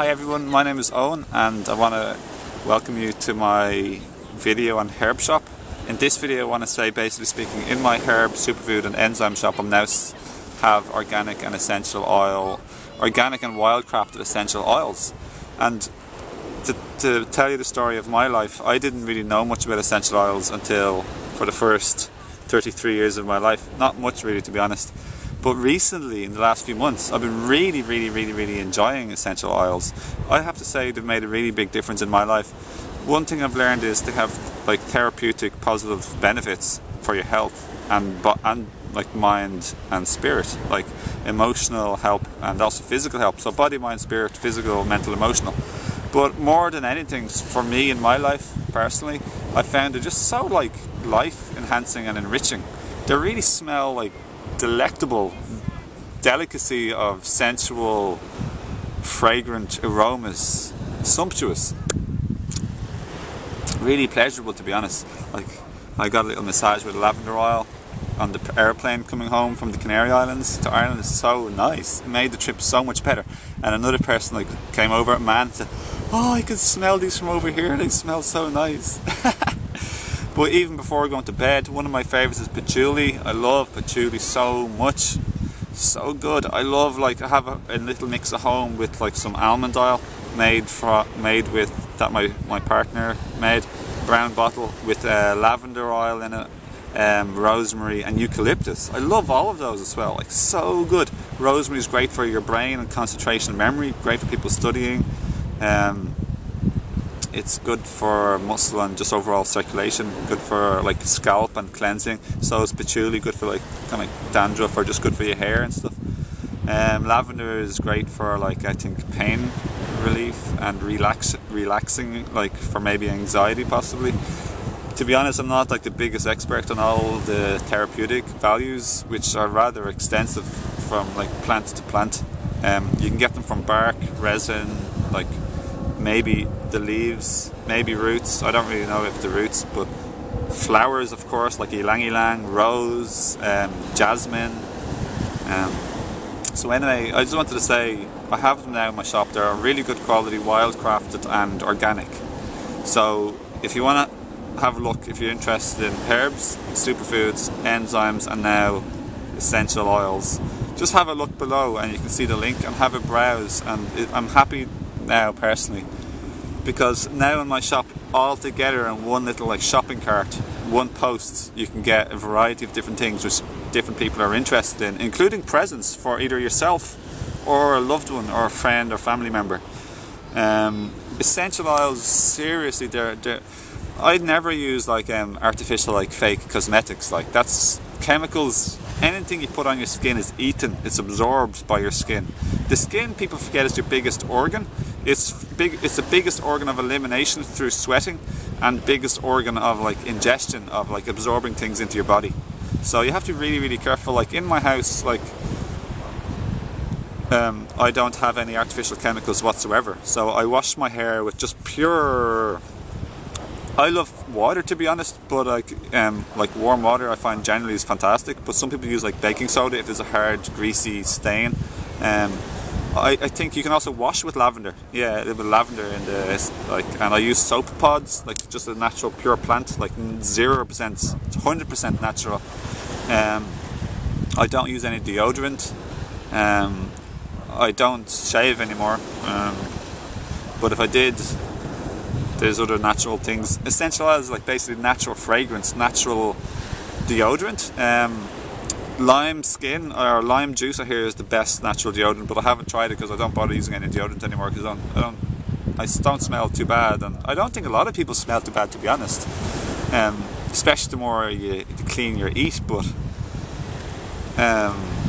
Hi everyone, my name is Owen and I want to welcome you to my video on herb shop. In this video I want to say basically speaking in my herb, superfood and enzyme shop I now have organic and essential oil, organic and wildcrafted essential oils and to, to tell you the story of my life I didn't really know much about essential oils until for the first 33 years of my life, not much really to be honest. But recently, in the last few months, I've been really, really, really, really enjoying essential oils. I have to say they've made a really big difference in my life. One thing I've learned is to have like therapeutic, positive benefits for your health and and like mind and spirit, like emotional help and also physical help. So body, mind, spirit, physical, mental, emotional. But more than anything, for me in my life personally, I found they're just so like life enhancing and enriching. They really smell like delectable delicacy of sensual, fragrant aromas, sumptuous. Really pleasurable to be honest. Like I got a little massage with lavender oil on the airplane coming home from the Canary Islands to Ireland It's so nice. It made the trip so much better. And another person like came over, man said, "Oh, I can smell these from over here. They smell so nice." But even before going to bed, one of my favourites is patchouli. I love patchouli so much. So good. I love like I have a, a little mix at home with like some almond oil made for made with that my, my partner made brown bottle with uh, lavender oil in it um, rosemary and eucalyptus. I love all of those as well. Like so good. Rosemary is great for your brain and concentration and memory. Great for people studying. Um, it's good for muscle and just overall circulation. Good for like scalp and cleansing. So is patchouli good for like kind of dandruff or just good for your hair and stuff. Um, lavender is great for like I think pain relief and relax relaxing like for maybe anxiety possibly. To be honest, I'm not like the biggest expert on all the therapeutic values, which are rather extensive from like plant to plant. Um, you can get them from bark, resin, like maybe the leaves, maybe roots. I don't really know if the roots, but flowers, of course, like ylang ylang, rose, um, jasmine. Um, so anyway, I just wanted to say I have them now in my shop. They're really good quality, wildcrafted and organic. So if you want to have a look, if you're interested in herbs, superfoods, enzymes, and now essential oils, just have a look below and you can see the link and have a browse. And I'm happy now personally. Because now in my shop all together in one little like shopping cart one post you can get a variety of different things which different people are interested in including presents for either yourself or a loved one or a friend or family member. Um, essential oils seriously they're, they're I'd never use like um, artificial like fake cosmetics. Like that's chemicals anything you put on your skin is eaten it's absorbed by your skin the skin people forget is your biggest organ it's big. It's the biggest organ of elimination through sweating, and biggest organ of like ingestion of like absorbing things into your body. So you have to be really, really careful. Like in my house, like um, I don't have any artificial chemicals whatsoever. So I wash my hair with just pure. I love water to be honest, but like um, like warm water I find generally is fantastic. But some people use like baking soda if there's a hard, greasy stain. Um, I, I think you can also wash with lavender. Yeah, a with lavender in the like, and I use soap pods, like just a natural pure plant, like zero percent, hundred percent natural. Um, I don't use any deodorant. Um, I don't shave anymore. Um, but if I did, there's other natural things. Essential oils like basically natural fragrance, natural deodorant. Um, lime skin or lime juice I hear is the best natural deodorant, but I haven't tried it because I don't bother using any deodorant anymore because I don't, I don't, I don't smell too bad, and I don't think a lot of people smell too bad to be honest. Um, especially the more you the clean your eat, but um,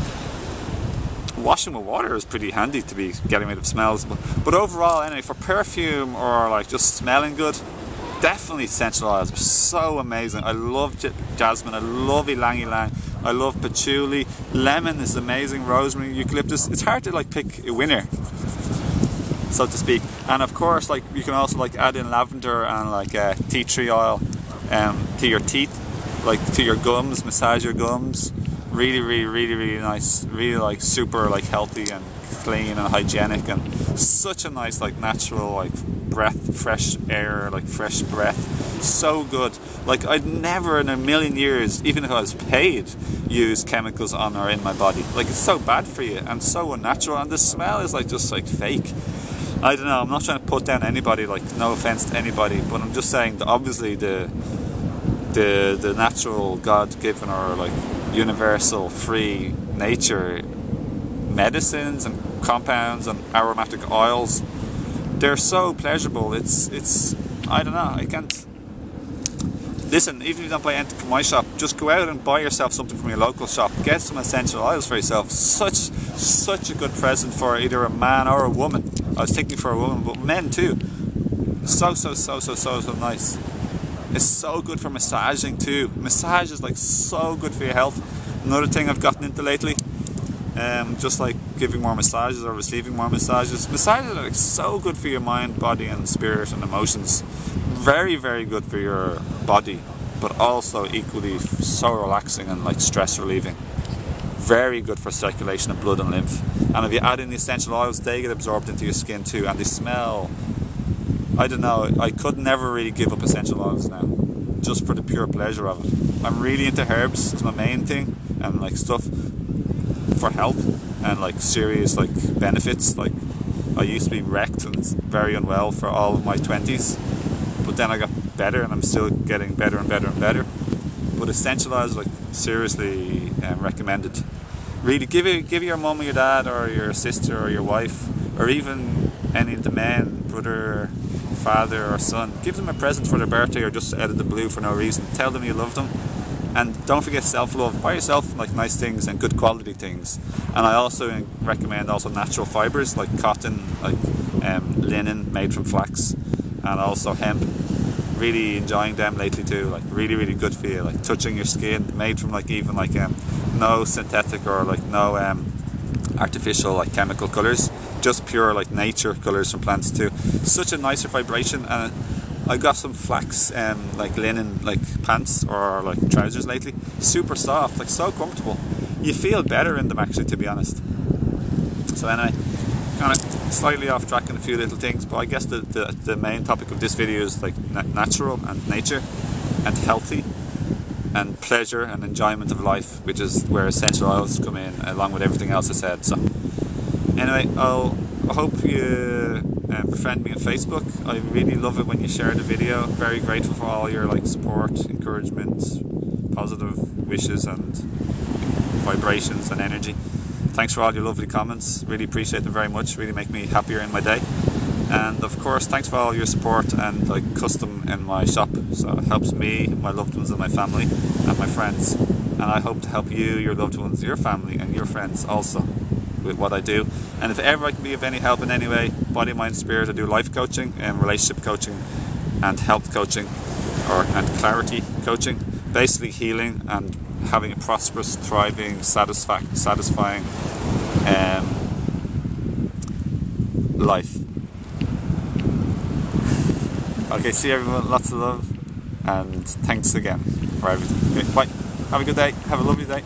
washing with water is pretty handy to be getting rid of smells. But, but overall, anyway, for perfume or like just smelling good, definitely essential oils are so amazing. I love jasmine, I love ylang ylang. I love patchouli. Lemon is amazing. Rosemary, eucalyptus. It's hard to like pick a winner, so to speak. And of course, like you can also like add in lavender and like uh, tea tree oil um, to your teeth, like to your gums. Massage your gums. Really, really, really, really nice. Really like super like healthy and clean and hygienic and such a nice like natural like breath fresh air like fresh breath. So good. Like I'd never in a million years even if I was paid use chemicals on or in my body. Like it's so bad for you and so unnatural and the smell is like just like fake. I don't know. I'm not trying to put down anybody like no offense to anybody but I'm just saying that obviously the the the natural God-given or like universal free nature medicines and compounds and aromatic oils. They're so pleasurable it's it's I don't know I can't. Listen even if you don't buy anything from my shop just go out and buy yourself something from your local shop. Get some essential oils for yourself. Such such a good present for either a man or a woman. I was thinking for a woman but men too. So so so so so so nice it's so good for massaging too. Massage is like so good for your health. Another thing I've gotten into lately, um, just like giving more massages or receiving more massages. Massages are like so good for your mind, body, and spirit and emotions. Very, very good for your body, but also equally so relaxing and like stress relieving. Very good for circulation of blood and lymph. And if you add in the essential oils, they get absorbed into your skin too, and they smell I don't know. I could never really give up essential oils now, just for the pure pleasure of it. I'm really into herbs. It's my main thing, and like stuff for health and like serious like benefits. Like I used to be wrecked and very unwell for all of my twenties, but then I got better, and I'm still getting better and better and better. But essential oils like seriously um, recommended. Really, give it, give your mum or your dad or your sister or your wife or even any of the men, brother, father or son, give them a present for their birthday or just out of the blue for no reason. Tell them you love them. And don't forget self-love. Buy yourself like nice things and good quality things. And I also recommend also natural fibers like cotton, like um, linen made from flax, and also hemp. Really enjoying them lately too. Like really, really good for you. Like touching your skin, made from like even like um, no synthetic or like no um, artificial like chemical colors just pure like nature colors from plants too. Such a nicer vibration and I got some flax um, like linen like pants or like trousers lately. Super soft, like so comfortable. You feel better in them actually to be honest. So anyway, kind of slightly off track in a few little things, but I guess the, the, the main topic of this video is like na- natural and nature and healthy and pleasure and enjoyment of life, which is where essential oils come in along with everything else I said. So Anyway, I'll, I hope you uh, befriend me on Facebook. I really love it when you share the video. Very grateful for all your like support, encouragement, positive wishes, and vibrations and energy. Thanks for all your lovely comments. Really appreciate them very much. Really make me happier in my day. And of course, thanks for all your support and like custom in my shop. So it helps me, my loved ones, and my family, and my friends. And I hope to help you, your loved ones, your family, and your friends also with what I do. And if ever I can be of any help in any way, body, mind, spirit, I do life coaching and relationship coaching and health coaching or and clarity coaching. Basically healing and having a prosperous, thriving, satisfa- satisfying um, life. Okay, see everyone, lots of love and thanks again for everything. Okay, bye. Have a good day. Have a lovely day.